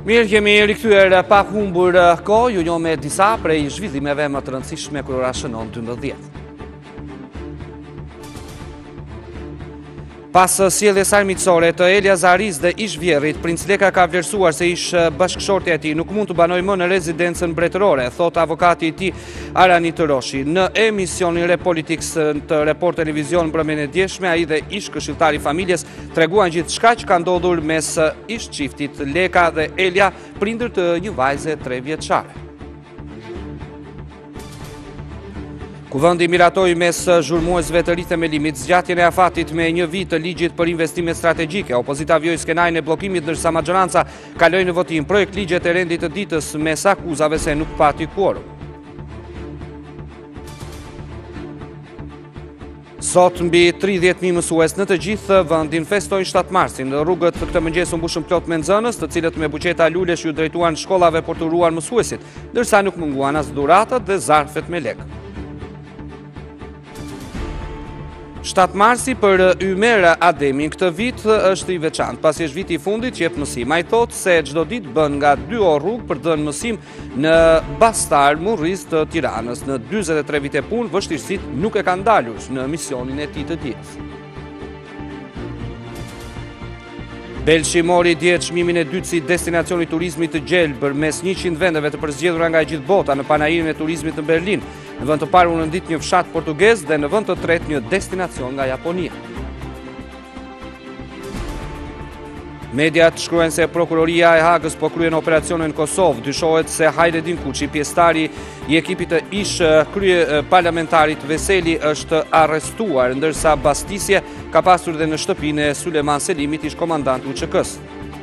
Mirë jemi rikthyer pa humbur eh, kohë, ju njoh me disa prej zhvillimeve më të rëndësishme kur ora shënon 12. Pas eh, sjelljes armiqësore të Elia Zaharisë dhe ish vjehrrit, Princ Leka ka vlerësuar se ish eh, bashkëshortja e tij nuk mund të banojë më në rezidencën mbretërore, thotë avokati i tij Aranit Roshi. Në emisionin Repolitiks të Report Televizion mbrëmjen e djeshme, ai dhe ish këshilltari i familjes, treguan gjithçka që ka ndodhur mes ish çiftit Leka dhe Elia, prindër të një vajze tre vjeçare. Kuvendi miratoi mes zhurmuesve dhe rrethimit zgjatjen e afatit me një vit të ligjit për investimet strategjike. Opozita vijoi skenarin e bllokimit ndërsa mazhoranca kaloi në votim projektligjet e rendit të ditës mes akuzave se nuk pati kuorum. Sot mbi 30.000 mësues në të gjithë vendin festojnë 7 marsin. Rrugët këtë mëngjes u mbushën plot me nxënës, të cilët me buqeta lulesh iu drejtuan shkollave për të uruar mësuesit, ndërsa nuk munguan as dhuratat dhe zarfet me lekë. 7 marsi për Ymer Ademin këtë vit është i veçantë, pasi është viti i fundit që jep mësim. Ai thotë se çdo ditë bën nga 2 orë rrugë për të dhënë mësim Në Bastar Murriz të Tiranës, në 43 vite punë, vështirësitë nuk e kanë ndalur në misionin e tij të dijes. Belshi mori dje çmimin e dytë si destinacion i turizmit të gjelbër mes 100 vendeve të përzgjedhura nga gjithë bota në panairin e turizmit në Berlin. Në vend të parë u rendit një fshat portugez dhe në vend të tretë një destinacion nga Japonia. Mediat shkruajnë se prokuroria e Hagës po kryen operacion në Kosovë, dyshohet se Hajredin Kuçi, pjesëtari i ekipit të ish kryeparlamentarit Veseli është arrestuar, ndërsa bastisje ka pasur edhe në shtëpinë e Sylejman Selimit ish komandant i UÇK-së.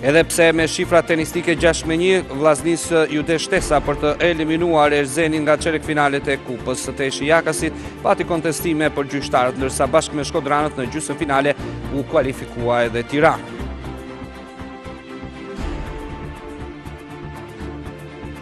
Edhe pse me shifra tenistike 6 me 1, Vllaznisë iu desh shtesa për të eliminuar Erzenin nga çerekfinalet e kupës. Te Reshit Rusi, pati kontestime për gjyqtarët, ndërsa bashkë me shkodranët në gjysmëfinale u kualifikua edhe Tira.